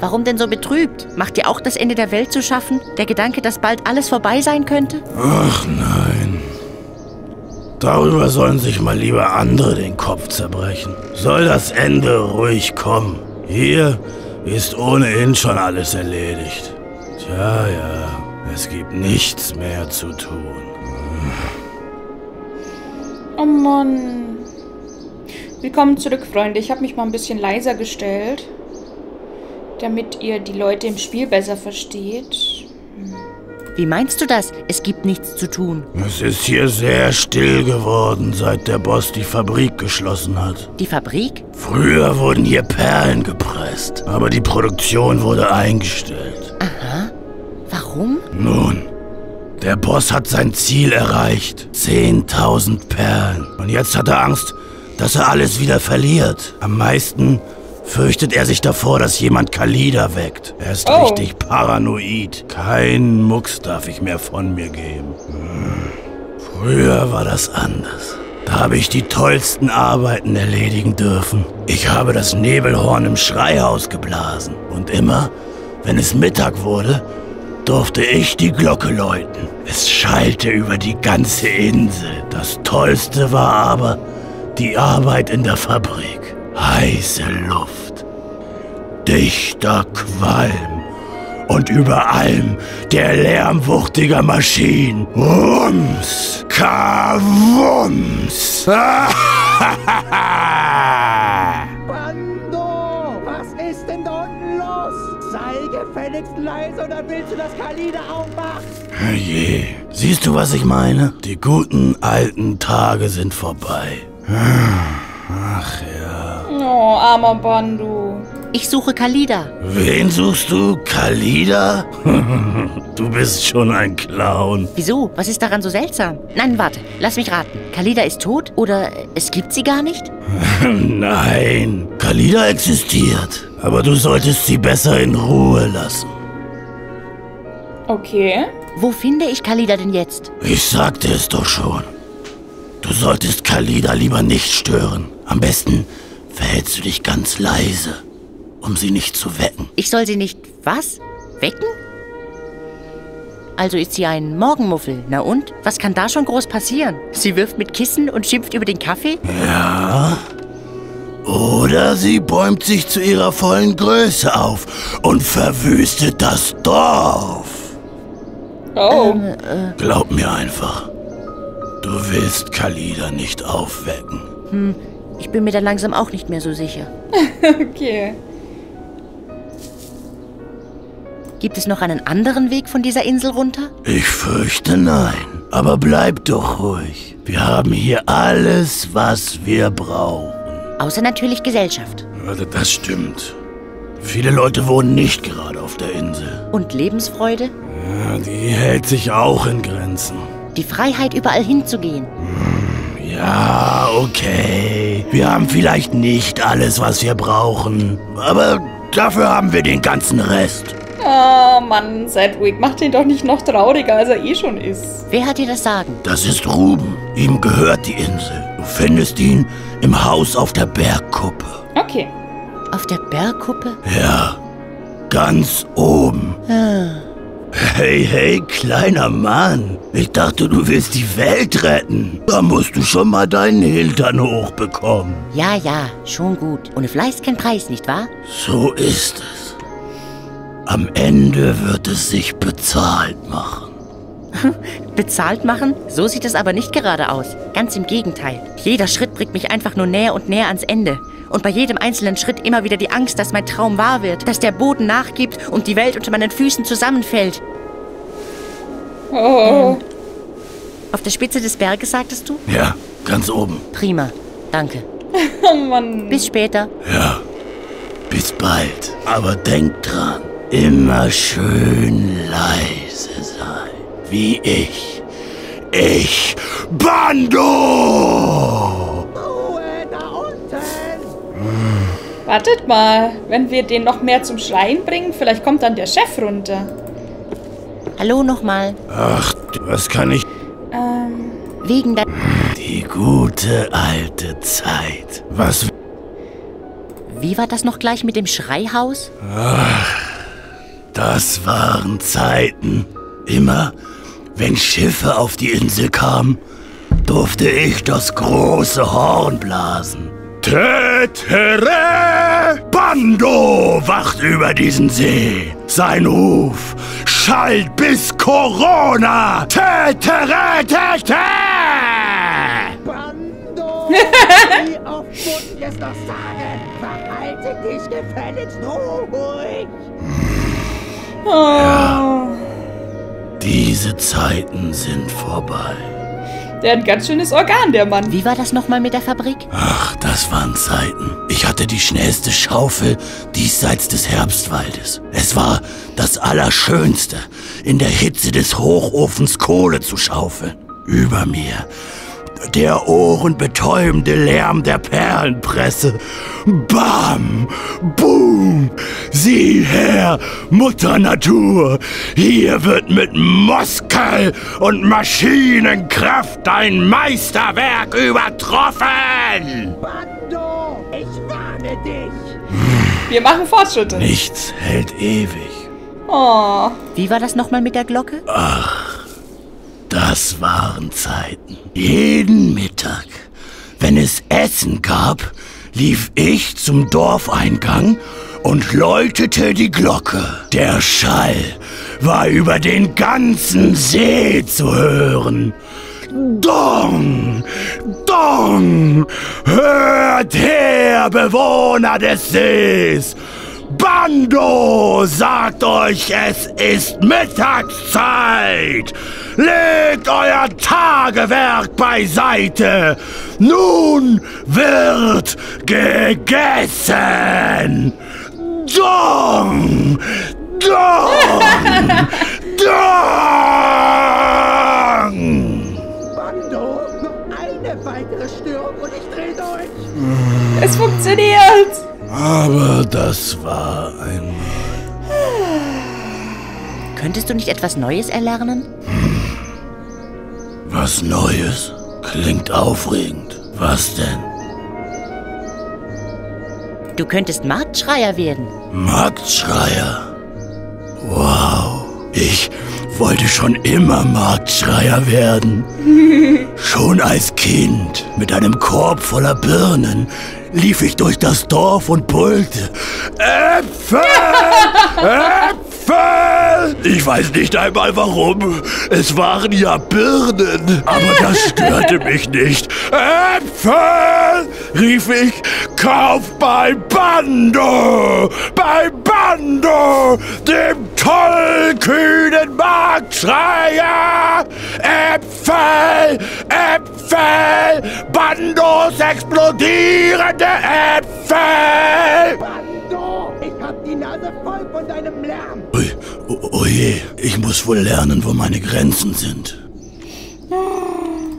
Warum denn so betrübt? Macht dir auch das Ende der Welt zu schaffen? Der Gedanke, dass bald alles vorbei sein könnte? Ach nein. Darüber sollen sich mal lieber andere den Kopf zerbrechen. Soll das Ende ruhig kommen. Hier ist ohnehin schon alles erledigt. Tja, ja, es gibt nichts mehr zu tun. Oh Mann. Willkommen zurück, Freunde. Ich habe mich mal ein bisschen leiser gestellt, damit ihr die Leute im Spiel besser versteht. Wie meinst du das? Es gibt nichts zu tun. Es ist hier sehr still geworden, seit der Boss die Fabrik geschlossen hat. Die Fabrik? Früher wurden hier Perlen gepresst, aber die Produktion wurde eingestellt. Aha. Warum? Nun, der Boss hat sein Ziel erreicht. 10.000 Perlen. Und jetzt hat er Angst, dass er alles wieder verliert. Am meisten fürchtet er sich davor, dass jemand Kalida weckt. Er ist Oh. richtig paranoid. Kein Mucks darf ich mehr von mir geben. Hm. Früher war das anders. Da habe ich die tollsten Arbeiten erledigen dürfen. Ich habe das Nebelhorn im Schreihaus geblasen. Und immer, wenn es Mittag wurde, durfte ich die Glocke läuten. Es schallte über die ganze Insel. Das Tollste war aber die Arbeit in der Fabrik. Heiße Luft, dichter Qualm und über allem der Lärm wuchtiger Maschinen. Wumms, Kawums. Bando! Was ist denn da unten los? Sei gefälligst leise oder willst du, dass Kalida aufwacht? Je. Siehst du, was ich meine? Die guten alten Tage sind vorbei. Ach ja. Oh, armer Bandu. Ich suche Kalida. Wen suchst du? Kalida? du bist schon ein Clown. Wieso? Was ist daran so seltsam? Nein, warte. Lass mich raten. Kalida ist tot? Oder es gibt sie gar nicht? Nein, Kalida existiert. Aber du solltest sie besser in Ruhe lassen. Okay. Wo finde ich Kalida denn jetzt? Ich sagte es doch schon. Du solltest Kalida lieber nicht stören. Am besten verhältst du dich ganz leise, um sie nicht zu wecken. Ich soll sie nicht. Was? Wecken? Also ist sie ein Morgenmuffel. Na und? Was kann da schon groß passieren? Sie wirft mit Kissen und schimpft über den Kaffee? Ja. Oder sie bäumt sich zu ihrer vollen Größe auf und verwüstet das Dorf. Oh. Glaub mir einfach. Du willst Kalida nicht aufwecken. Ich bin mir da langsam auch nicht mehr so sicher. Okay. Gibt es noch einen anderen Weg von dieser Insel runter? Ich fürchte nein. Aber bleib doch ruhig. Wir haben hier alles, was wir brauchen. Außer natürlich Gesellschaft. Also das stimmt. Viele Leute wohnen nicht gerade auf der Insel. Und Lebensfreude? Ja, die hält sich auch in Grenzen. Die Freiheit, überall hinzugehen. Ja, okay. Wir haben vielleicht nicht alles, was wir brauchen. Aber dafür haben wir den ganzen Rest. Oh Mann, Sedwick, mach den doch nicht noch trauriger, als er eh schon ist. Wer hat dir das Sagen? Das ist Ruben. Ihm gehört die Insel. Du findest ihn im Haus auf der Bergkuppe. Okay. Auf der Bergkuppe? Ja, ganz oben. Hey, hey, kleiner Mann. Ich dachte, du willst die Welt retten. Da musst du schon mal deinen Hintern hochbekommen. Ja, ja, schon gut. Ohne Fleiß kein Preis, nicht wahr? So ist es. Am Ende wird es sich bezahlt machen. Bezahlt machen? So sieht es aber nicht gerade aus. Ganz im Gegenteil. Jeder Schritt bringt mich einfach nur näher und näher ans Ende. Und bei jedem einzelnen Schritt immer wieder die Angst, dass mein Traum wahr wird, dass der Boden nachgibt und die Welt unter meinen Füßen zusammenfällt. Oh. Auf der Spitze des Berges, sagtest du? Ja, ganz oben. Prima. Danke. Oh Mann. Bis später. Ja, bis bald. Aber denk dran, immer schön leise sein. Wie ich. Ich, Bando! Ruhe da unten! Wartet mal. Wenn wir den noch mehr zum Schreien bringen, vielleicht kommt dann der Chef runter. Hallo nochmal. Ach, was kann ich... Ähm. Wegen der... Die gute alte Zeit. Was... Wie war das noch gleich mit dem Schreihaus? Das waren Zeiten. Immer, wenn Schiffe auf die Insel kamen, durfte ich das große Horn blasen. Tetere! Bando wacht über diesen See. Sein Ruf schallt bis Corona. Tetere! Tete! Bando! Wie oft muss ich es noch sagen? Verhalte dich gefälligst ruhig! Oh. Diese Zeiten sind vorbei. Der hat ein ganz schönes Organ, der Mann. Wie war das nochmal mit der Fabrik? Ach, das waren Zeiten. Ich hatte die schnellste Schaufel diesseits des Herbstwaldes. Es war das Allerschönste, in der Hitze des Hochofens Kohle zu schaufeln. Über mir der ohrenbetäubende Lärm der Perlenpresse. Bam! Boom! Sieh her, Mutter Natur! Hier wird mit Muskel und Maschinenkraft dein Meisterwerk übertroffen! Bando! Ich warne dich! Wir machen Fortschritte. Nichts hält ewig. Oh. Wie war das nochmal mit der Glocke? Das waren Zeiten. Jeden Mittag, wenn es Essen gab, lief ich zum Dorfeingang und läutete die Glocke. Der Schall war über den ganzen See zu hören. Dong! Dong! Hört her, Bewohner des Sees! Bando sagt euch, es ist Mittagszeit! Legt euer Tagewerk beiseite! Nun wird gegessen! Dong! Dong! Dong! Bando! Noch eine weitere Störung und ich dreh durch! Es funktioniert. Das war ein... Könntest du nicht etwas Neues erlernen? Was Neues? Klingt aufregend. Was denn? Du könntest Marktschreier werden. Marktschreier. Wow. Ich wollte schon immer Marktschreier werden. Schon als Kind mit einem Korb voller Birnen lief ich durch das Dorf und brüllte. Äpfel! Äpfel! Ich weiß nicht einmal warum. Es waren ja Birnen. Aber das störte mich nicht. Äpfel! rief ich. Kauf bei Bando! Bei Bando! Dem tollkühnen Marktschreier! Äpfel! Äpfel! Bandos explodierende Äpfel! Bando! Ich hab die Nase voll von deinem Lärm! Ui, oh, oh je, ich muss wohl lernen, wo meine Grenzen sind.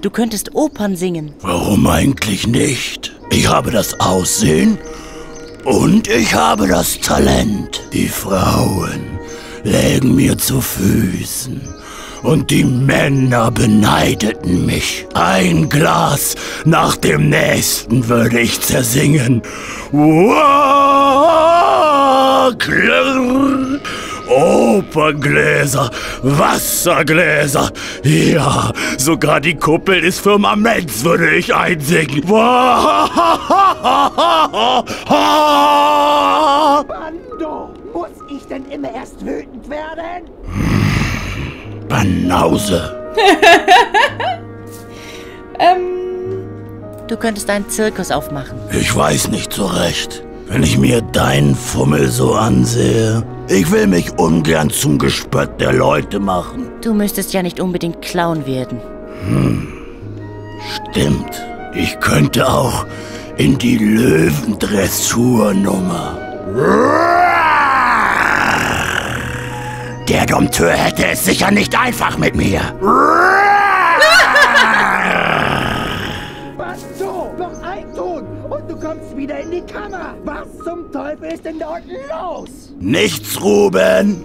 Du könntest Opern singen. Warum eigentlich nicht? Ich habe das Aussehen und ich habe das Talent. Die Frauen lägen mir zu Füßen und die Männer beneideten mich. Ein Glas nach dem nächsten würde ich zersingen. Wow, klirr. Operngläser, Wassergläser, ja, sogar die Kuppel des Firmaments würde ich einsingen. Bando! Muss ich denn immer erst wütend werden? Banause. Ähm, Du könntest einen Zirkus aufmachen. Ich weiß nicht so recht. Wenn ich mir deinen Fummel so ansehe, ich will mich ungern zum Gespött der Leute machen. Du müsstest ja nicht unbedingt Clown werden. Stimmt. Ich könnte auch in die Löwendressurnummer. Der Dompteur hätte es sicher nicht einfach mit mir. In die Kammer! Was zum Teufel ist denn da unten los? Nichts, Ruben.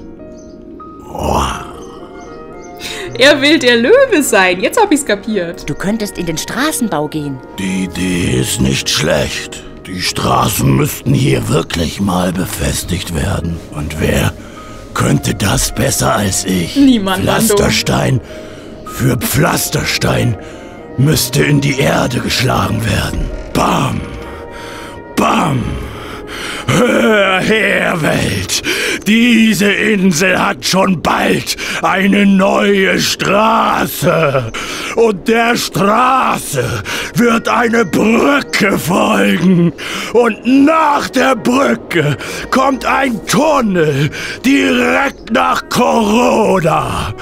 er will der Löwe sein. Jetzt hab ich's kapiert. Du könntest in den Straßenbau gehen. Die Idee ist nicht schlecht. Die Straßen müssten hier wirklich mal befestigt werden. Und wer könnte das besser als ich? Niemand. Pflasterstein für Pflasterstein müsste in die Erde geschlagen werden. Bam! Bam! Hör her, Welt! Diese Insel hat schon bald eine neue Straße. Und der Straße wird eine Brücke folgen. Und nach der Brücke kommt ein Tunnel direkt nach Corona.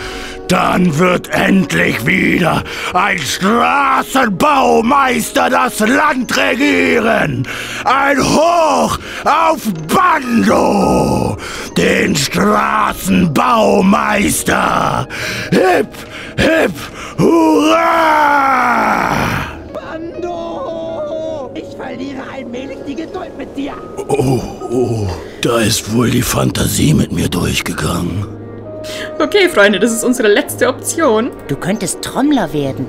Dann wird endlich wieder ein Straßenbaumeister das Land regieren. Ein Hoch auf Bando, den Straßenbaumeister. Hip, hip, hurra! Bando! Ich verliere allmählich die Geduld mit dir. Oh, oh, da ist wohl die Fantasie mit mir durchgegangen. Okay, Freunde, das ist unsere letzte Option. Du könntest Trommler werden.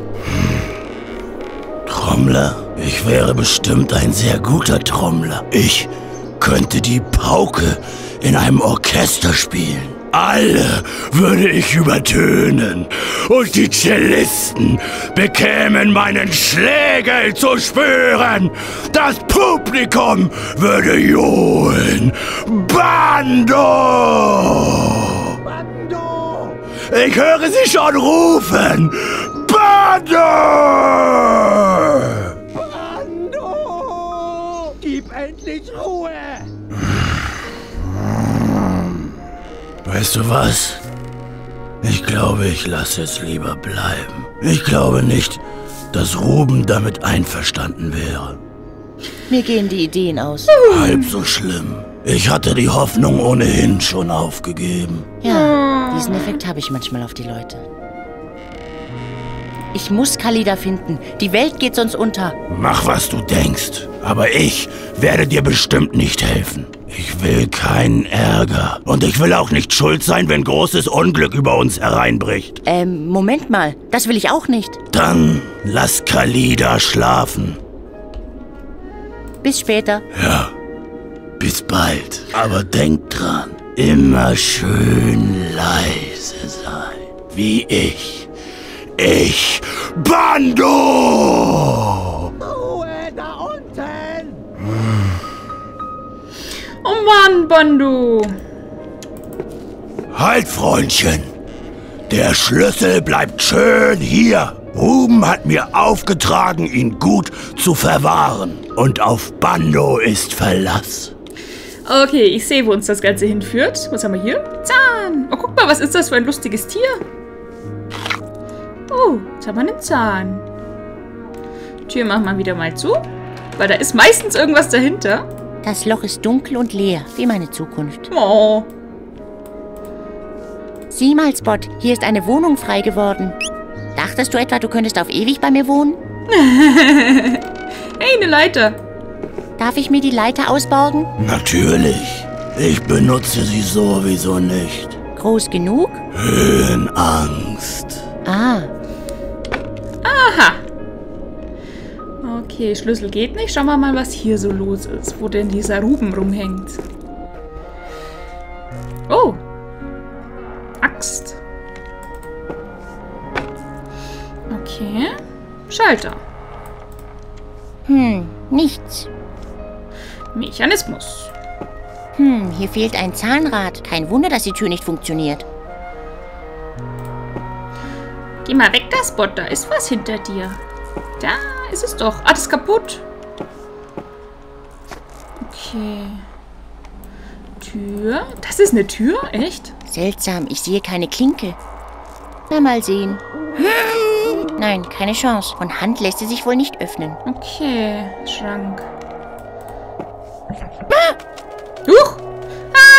Trommler? Ich wäre bestimmt ein sehr guter Trommler. Ich könnte die Pauke in einem Orchester spielen. Alle würde ich übertönen und die Cellisten bekämen meinen Schlägel zu spüren. Das Publikum würde johlen. Bando! Ich höre sie schon rufen. Bando! Bando! Gib endlich Ruhe! Weißt du was? Ich glaube, ich lasse es lieber bleiben. Ich glaube nicht, dass Ruben damit einverstanden wäre. Mir gehen die Ideen aus. Halb so schlimm. Ich hatte die Hoffnung ohnehin schon aufgegeben. Ja, diesen Effekt habe ich manchmal auf die Leute. Ich muss Kalida finden. Die Welt geht sonst unter. Mach, was du denkst. Aber ich werde dir bestimmt nicht helfen. Ich will keinen Ärger. Und ich will auch nicht schuld sein, wenn großes Unglück über uns hereinbricht. Ähm, Moment mal. Das will ich auch nicht. Dann lass Kalida schlafen. Bis später. Ja, bis bald. Aber denk dran, immer schön leise sein. Wie ich. Ich, Bando! Ruhe da unten! Oh Mann, Bando. Halt, Freundchen. Der Schlüssel bleibt schön hier. Ruben hat mir aufgetragen, ihn gut zu verwahren. Und auf Bando ist Verlass. Okay, ich sehe, wo uns das Ganze hinführt. Was haben wir hier? Zahn. Oh, guck mal, was ist das für ein lustiges Tier? Oh, jetzt haben wir einen Zahn. Tür machen wir wieder mal zu. Weil da ist meistens irgendwas dahinter. Das Loch ist dunkel und leer, wie meine Zukunft. Oh. Sieh mal, Spot, hier ist eine Wohnung frei geworden. Dachtest du etwa, du könntest auf ewig bei mir wohnen? Hey, eine Leiter. Darf ich mir die Leiter ausborgen? Natürlich. Ich benutze sie sowieso nicht. Groß genug? Höhenangst. Ah, Aha. Okay, Schlüssel geht nicht. Schauen wir mal, was hier so los ist. Wo denn dieser Ruben rumhängt. Oh. Axt. Okay. Schalter. hm, nichts. Mechanismus. Hm, hier fehlt ein Zahnrad. Kein Wunder, dass die Tür nicht funktioniert. Geh mal weg, da Spot. Da ist was hinter dir. Da ist es doch. Ah, das ist kaputt. Okay. Tür. Das ist eine Tür? Echt? Seltsam, ich sehe keine Klinke. Na, mal sehen. Nein, keine Chance. Von Hand lässt sie sich wohl nicht öffnen. Okay, Schrank.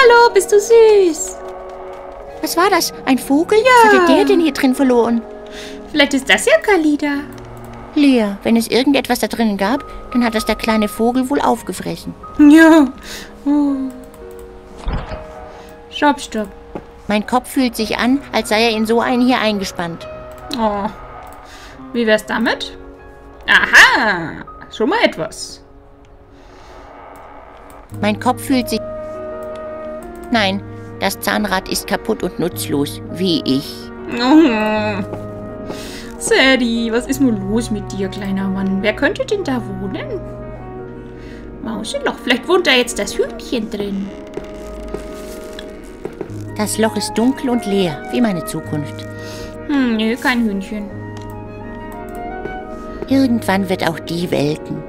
Hallo, bist du süß? Was war das? Ein Vogel? Was hatte der denn hier drin verloren? Vielleicht ist das ja Kalida. Leer. Wenn es irgendetwas da drinnen gab, dann hat das der kleine Vogel wohl aufgefressen. Ja. Oh. Stopp, stopp. Mein Kopf fühlt sich an, als sei er in so einen hier eingespannt. Oh. Wie wär's damit? Aha! Schon mal etwas. Mein Kopf fühlt sich... Nein, das Zahnrad ist kaputt und nutzlos, wie ich. Oh. Sadie, was ist nur los mit dir, kleiner Mann? Wer könnte denn da wohnen? Mauseloch, vielleicht wohnt da jetzt das Hühnchen drin. Das Loch ist dunkel und leer, wie meine Zukunft. Hm, nö, kein Hühnchen. Irgendwann wird auch die welken.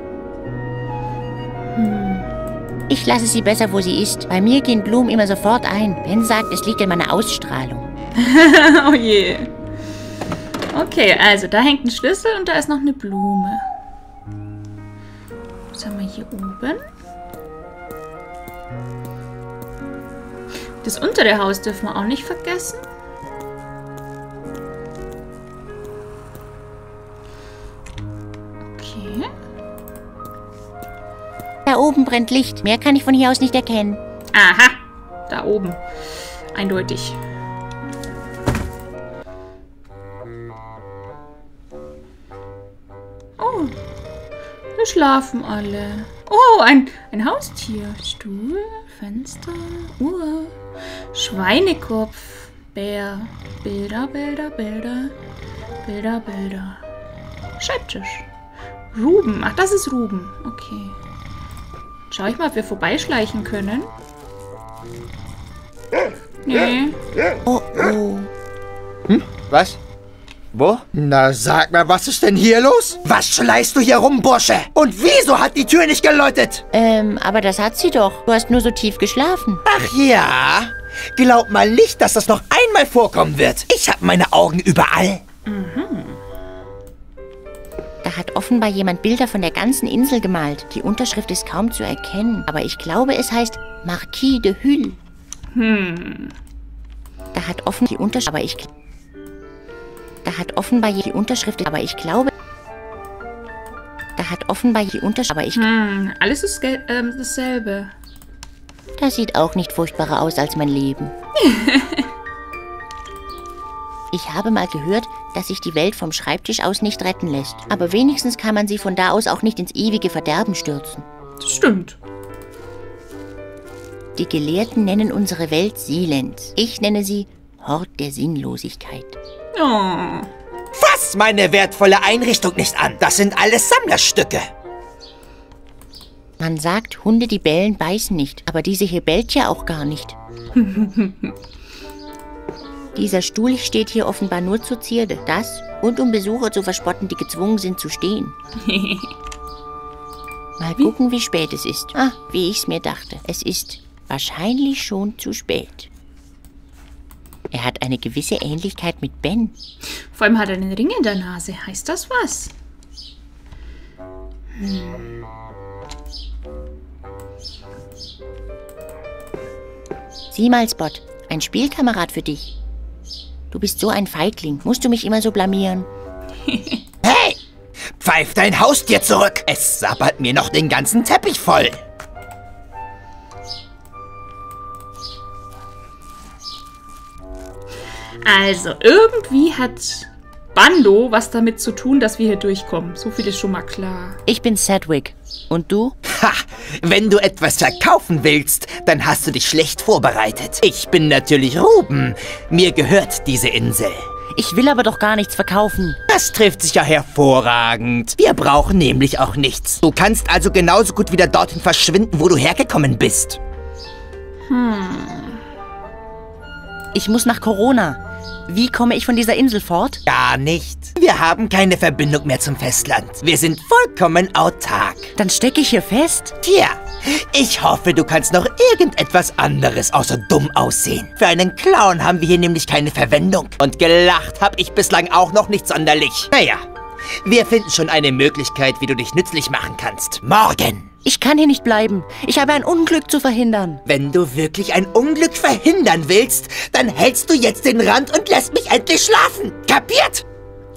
Ich lasse sie besser, wo sie ist. Bei mir gehen Blumen immer sofort ein. Ben sagt, es liegt in meiner Ausstrahlung. oh je. Okay, also da hängt ein Schlüssel und da ist noch eine Blume. Was haben wir hier oben? Das untere Haus dürfen wir auch nicht vergessen. Da oben brennt Licht. Mehr kann ich von hier aus nicht erkennen. Aha, da oben. Eindeutig. Oh, wir schlafen alle. Oh, ein, ein Haustier. Stuhl, Fenster, Uhr, Schweinekopf, Bär, Bilder, Bilder, Bilder, Bilder, Bilder. Schreibtisch. Ruben. Ach, das ist Ruben. Okay. Schau ich mal, ob wir vorbeischleichen können. Nee. Oh, oh. Was? Wo? Na, sag mal, was ist denn hier los? Was schleißt du hier rum, Bursche? Und wieso hat die Tür nicht geläutet? Ähm, aber das hat sie doch. Du hast nur so tief geschlafen. Ach ja. Glaub mal nicht, dass das noch einmal vorkommen wird. Ich hab meine Augen überall. Da hat offenbar jemand Bilder von der ganzen Insel gemalt. Die Unterschrift ist kaum zu erkennen, aber ich glaube, es heißt Marquis de Hull. Hm. Da hat offen die Unterschrift, aber ich Da hat offenbar die Unterschrift, aber ich glaube Da hat offenbar die Unterschrift, aber ich Hm, alles ist ähm, dasselbe. Das sieht auch nicht furchtbarer aus als mein Leben. Ich habe mal gehört, dass sich die Welt vom Schreibtisch aus nicht retten lässt. Aber wenigstens kann man sie von da aus auch nicht ins ewige Verderben stürzen. Das stimmt. Die Gelehrten nennen unsere Welt Silence. Ich nenne sie Hort der Sinnlosigkeit. Oh. Fass meine wertvolle Einrichtung nicht an. Das sind alles Sammlerstücke. Man sagt, Hunde, die bellen, beißen nicht. Aber diese hier bellt ja auch gar nicht. Dieser Stuhl steht hier offenbar nur zur Zierde. Das und um Besucher zu verspotten, die gezwungen sind zu stehen. Mal gucken, wie spät es ist. Ah, wie ich's mir dachte. Es ist wahrscheinlich schon zu spät. Er hat eine gewisse Ähnlichkeit mit Ben. Vor allem hat er einen Ring in der Nase. Heißt das was? Sieh mal, Spot. Ein Spielkamerad für dich. Du bist so ein Feigling. Musst du mich immer so blamieren? Hey! Pfeif dein Haustier zurück. Es sabbert mir noch den ganzen Teppich voll. Also, irgendwie hat Bando was damit zu tun, dass wir hier durchkommen. So viel ist schon mal klar. Ich bin Sedwick. Und du? Ha! Wenn du etwas verkaufen willst, dann hast du dich schlecht vorbereitet. Ich bin natürlich Ruben. Mir gehört diese Insel. Ich will aber doch gar nichts verkaufen. Das trifft sich ja hervorragend. Wir brauchen nämlich auch nichts. Du kannst also genauso gut wieder dorthin verschwinden, wo du hergekommen bist. Ich muss nach Corona. Wie komme ich von dieser Insel fort? Gar nicht. Wir haben keine Verbindung mehr zum Festland. Wir sind vollkommen autark. Dann stecke ich hier fest. Tja, ich hoffe, du kannst noch irgendetwas anderes außer dumm aussehen. Für einen Clown haben wir hier nämlich keine Verwendung. Und gelacht habe ich bislang auch noch nicht sonderlich. Naja, wir finden schon eine Möglichkeit, wie du dich nützlich machen kannst. Morgen. Ich kann hier nicht bleiben. Ich habe ein Unglück zu verhindern. Wenn du wirklich ein Unglück verhindern willst, dann hältst du jetzt den Rand und lässt mich endlich schlafen. Kapiert?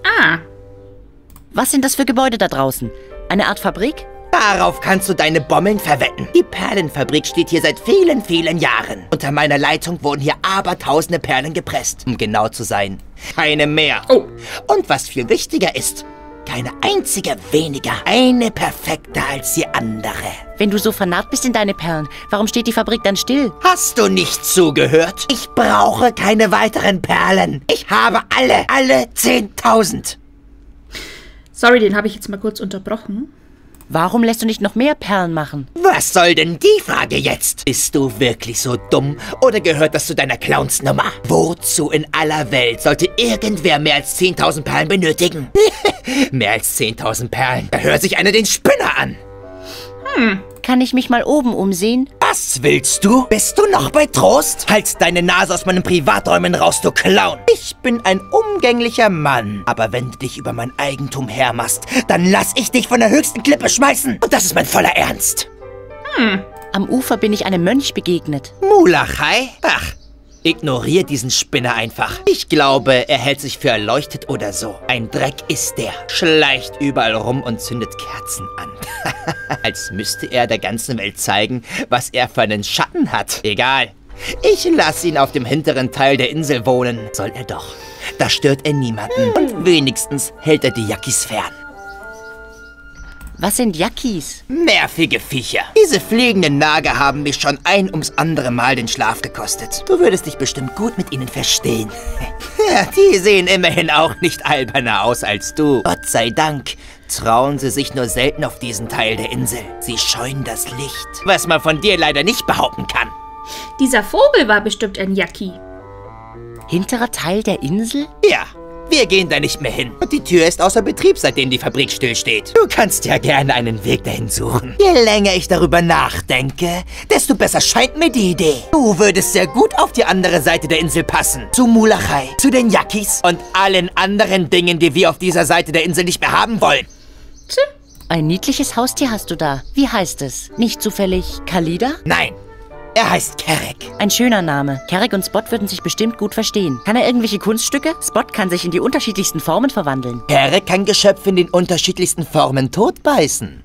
Ah, Was sind das für Gebäude da draußen? Eine Art Fabrik? Darauf kannst du deine Bommeln verwetten. Die Perlenfabrik steht hier seit vielen, vielen Jahren. Unter meiner Leitung wurden hier abertausende Perlen gepresst, um genau zu sein. Keine mehr. Oh. Und was viel wichtiger ist, keine einzige weniger. Eine perfekter als die andere. Wenn du so vernarrt bist in deine Perlen, warum steht die Fabrik dann still? Hast du nicht zugehört? Ich brauche keine weiteren Perlen. Ich habe alle, alle 10.000. Sorry, den habe ich jetzt mal kurz unterbrochen. Warum lässt du nicht noch mehr Perlen machen? Was soll denn die Frage jetzt? Bist du wirklich so dumm oder gehört das zu deiner Clownsnummer? Wozu in aller Welt sollte irgendwer mehr als 10.000 Perlen benötigen? mehr als 10.000 Perlen. Da hört sich einer den Spinner an. Kann ich mich mal oben umsehen? Was willst du? Bist du noch bei Trost? Halt deine Nase aus meinen Privaträumen raus, du Clown. Ich bin ein umgänglicher Mann. Aber wenn du dich über mein Eigentum hermachst, dann lass ich dich von der höchsten Klippe schmeißen. Und das ist mein voller Ernst. Am Ufer bin ich einem Mönch begegnet. Mulachai? Ach, ignorier diesen Spinner einfach. Ich glaube, er hält sich für erleuchtet oder so. Ein Dreck ist der. Schleicht überall rum und zündet Kerzen an. Als müsste er der ganzen Welt zeigen, was er für einen Schatten hat. Egal. Ich lasse ihn auf dem hinteren Teil der Insel wohnen. Soll er doch. Da stört er niemanden. Und wenigstens hält er die Yakis fern. Was sind Yakis? Nervige Viecher. Diese fliegenden Nager haben mich schon ein ums andere Mal den Schlaf gekostet. Du würdest dich bestimmt gut mit ihnen verstehen. Ja, die sehen immerhin auch nicht alberner aus als du. Gott sei Dank trauen sie sich nur selten auf diesen Teil der Insel. Sie scheuen das Licht. Was man von dir leider nicht behaupten kann. Dieser Vogel war bestimmt ein Yaki. Hinterer Teil der Insel? Ja, wir gehen da nicht mehr hin. Und die Tür ist außer Betrieb, seitdem die Fabrik stillsteht. Du kannst ja gerne einen Weg dahin suchen. Je länger ich darüber nachdenke, desto besser scheint mir die Idee. Du würdest sehr gut auf die andere Seite der Insel passen. Zu Mulachai, zu den Yakis und allen anderen Dingen, die wir auf dieser Seite der Insel nicht mehr haben wollen. Ein niedliches Haustier hast du da. Wie heißt es? Nicht zufällig Kalida? Nein, er heißt Kerek. Ein schöner Name. Carrick und Spot würden sich bestimmt gut verstehen. Kann er irgendwelche Kunststücke? Spot kann sich in die unterschiedlichsten Formen verwandeln. Kerek kann Geschöpfe in den unterschiedlichsten Formen totbeißen.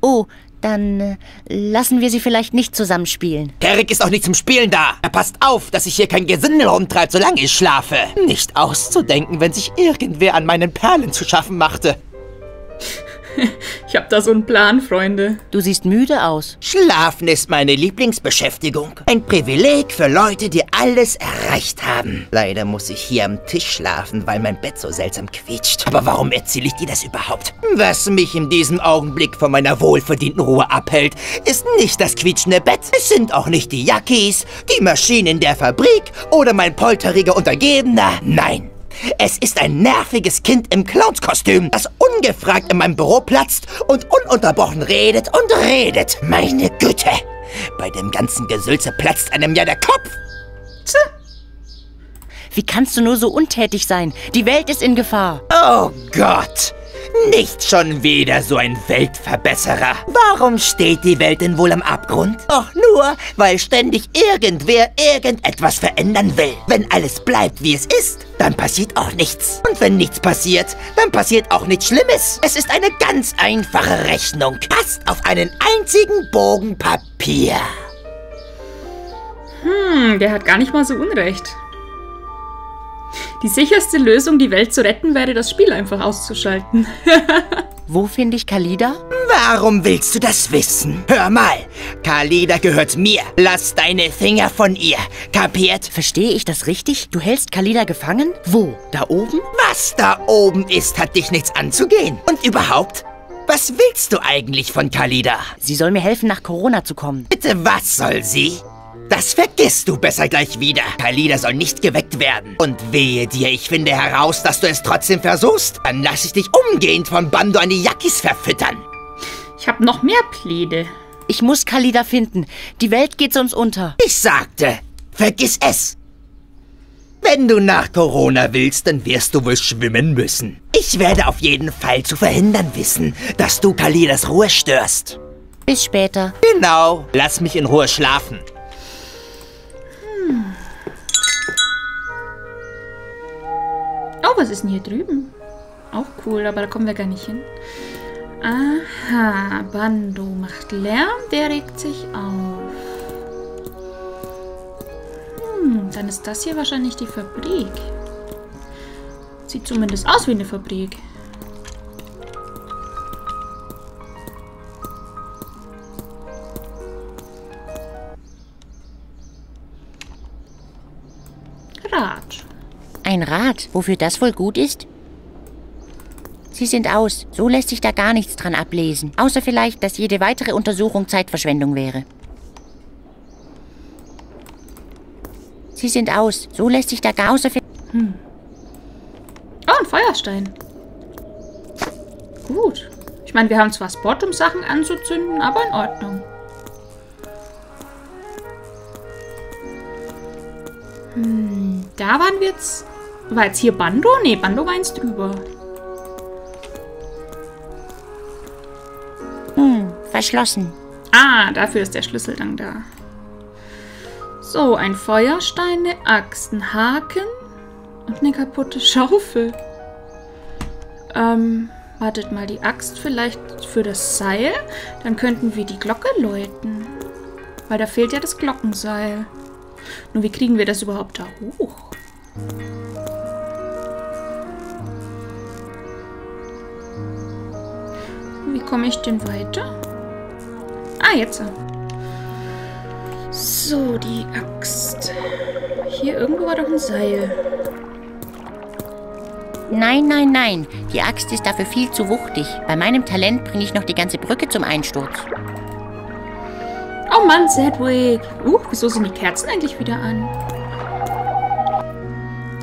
Oh, dann äh, lassen wir sie vielleicht nicht zusammenspielen. Kerek ist auch nicht zum Spielen da. Er passt auf, dass sich hier kein Gesindel rumtreibt, solange ich schlafe. Nicht auszudenken, wenn sich irgendwer an meinen Perlen zu schaffen machte. Ich habe da so einen Plan, Freunde. Du siehst müde aus. Schlafen ist meine Lieblingsbeschäftigung. Ein Privileg für Leute, die alles erreicht haben. Leider muss ich hier am Tisch schlafen, weil mein Bett so seltsam quietscht. Aber warum erzähle ich dir das überhaupt? Was mich in diesem Augenblick von meiner wohlverdienten Ruhe abhält, ist nicht das quietschende Bett. Es sind auch nicht die Yakis, die Maschinen der Fabrik oder mein polteriger Untergebener. Nein. Es ist ein nerviges Kind im Clownskostüm, das ungefragt in meinem Büro platzt und ununterbrochen redet und redet. Meine Güte! Bei dem ganzen Gesülze platzt einem ja der Kopf. Wie kannst du nur so untätig sein? Die Welt ist in Gefahr. Oh Gott! Nicht schon wieder so ein Weltverbesserer. Warum steht die Welt denn wohl am Abgrund? Doch nur, weil ständig irgendwer irgendetwas verändern will. Wenn alles bleibt, wie es ist, dann passiert auch nichts. Und wenn nichts passiert, dann passiert auch nichts Schlimmes. Es ist eine ganz einfache Rechnung. Passt auf einen einzigen Bogen Papier. Hm, der hat gar nicht mal so unrecht. Die sicherste Lösung, die Welt zu retten, wäre, das Spiel einfach auszuschalten. Wo finde ich Kalida? Warum willst du das wissen? Hör mal, Kalida gehört mir. Lass deine Finger von ihr. Kapiert? Verstehe ich das richtig? Du hältst Kalida gefangen? Wo? Da oben? Was da oben ist, hat dich nichts anzugehen. Und überhaupt, was willst du eigentlich von Kalida? Sie soll mir helfen, nach Corona zu kommen. Bitte, was soll sie? Das vergisst du besser gleich wieder. Kalida soll nicht geweckt werden. Und wehe dir, ich finde heraus, dass du es trotzdem versuchst. Dann lass ich dich umgehend vom Bando an die Yakis verfüttern. Ich habe noch mehr Pläne. Ich muss Kalida finden. Die Welt geht sonst unter. Ich sagte, vergiss es. Wenn du nach Corona willst, dann wirst du wohl schwimmen müssen. Ich werde auf jeden Fall zu verhindern wissen, dass du Kalidas Ruhe störst. Bis später. Genau. Lass mich in Ruhe schlafen. Oh, was ist denn hier drüben? Auch cool, aber da kommen wir gar nicht hin. Aha, Bando macht Lärm, der regt sich auf. Hm, dann ist das hier wahrscheinlich die Fabrik. Sieht zumindest aus wie eine Fabrik. Ratsch. Ein Rad, wofür das wohl gut ist? Sie sind aus. So lässt sich da gar nichts dran ablesen. Außer vielleicht, dass jede weitere Untersuchung Zeitverschwendung wäre. Sie sind aus. So lässt sich da gar außer... Oh, ein Feuerstein. Gut. Ich meine, wir haben zwar Spot, um Sachen anzuzünden, aber in Ordnung. Hm, da waren wir jetzt... War jetzt hier Bando? Nee, Bando war eins drüber. Hm, verschlossen. Ah, dafür ist der Schlüssel dann da. So, ein Feuerstein, eine Axt, ein Haken und eine kaputte Schaufel. Ähm, wartet mal, die Axt vielleicht für das Seil? Dann könnten wir die Glocke läuten. Weil da fehlt ja das Glockenseil. Nur wie kriegen wir das überhaupt da hoch? Komme ich denn weiter? Ah, jetzt. So, die Axt. Hier irgendwo war doch ein Seil. Nein, nein, nein. Die Axt ist dafür viel zu wuchtig. Bei meinem Talent bringe ich noch die ganze Brücke zum Einsturz. Oh Mann, Sedwick. Uh, wieso sind die Kerzen eigentlich wieder an?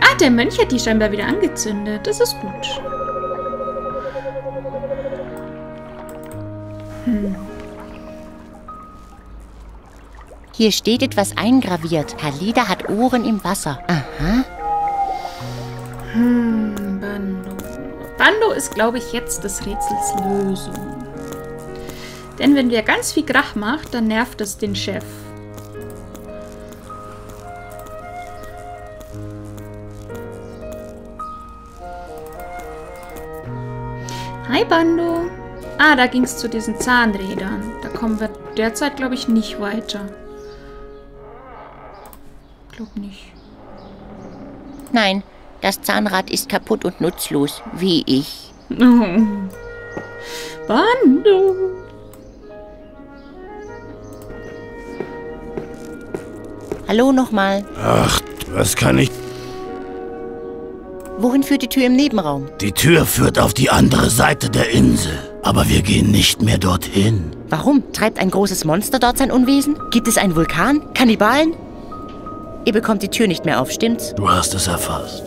Ah, der Mönch hat die scheinbar wieder angezündet. Das ist gut. Hier steht etwas eingraviert. Halida hat Ohren im Wasser. Aha. Hm, Bando. Bando ist, glaube ich, jetzt des Rätsels Lösung. Denn wenn wir ganz viel Krach macht, dann nervt es den Chef. Hi Bando. Ah, da ging es zu diesen Zahnrädern. Da kommen wir derzeit, glaube ich, nicht weiter. Glaub nicht. Nein, das Zahnrad ist kaputt und nutzlos, wie ich. Bando. Hallo nochmal. Ach, was kann ich... Wohin führt die Tür im Nebenraum? Die Tür führt auf die andere Seite der Insel. Aber wir gehen nicht mehr dorthin. Warum? Treibt ein großes Monster dort sein Unwesen? Gibt es einen Vulkan? Kannibalen? Ihr bekommt die Tür nicht mehr auf, stimmt's? Du hast es erfasst.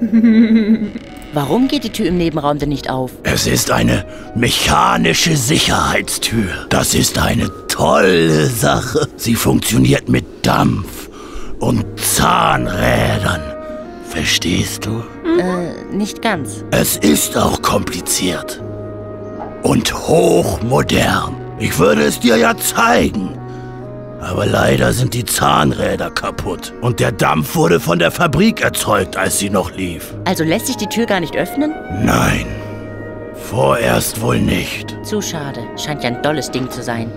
Warum geht die Tür im Nebenraum denn nicht auf? Es ist eine mechanische Sicherheitstür. Das ist eine tolle Sache. Sie funktioniert mit Dampf und Zahnrädern. Verstehst du? Äh, nicht ganz. Es ist auch kompliziert. Und hochmodern. Ich würde es dir ja zeigen. Aber leider sind die Zahnräder kaputt. Und der Dampf wurde von der Fabrik erzeugt, als sie noch lief. Also lässt sich die Tür gar nicht öffnen? Nein. Vorerst wohl nicht. Zu schade. Scheint ja ein dolles Ding zu sein.